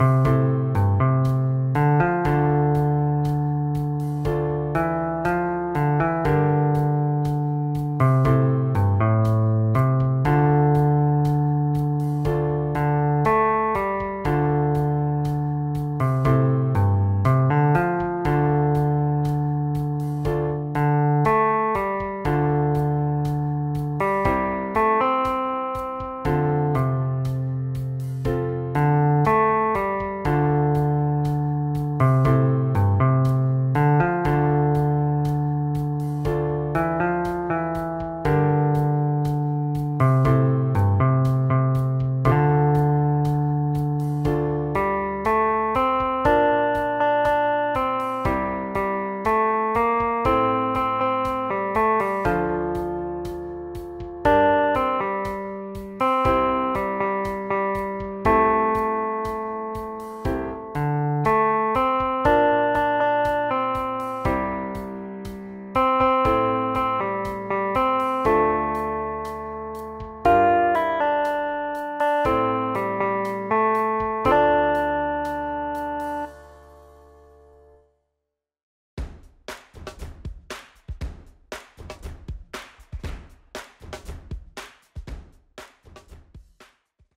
Música Música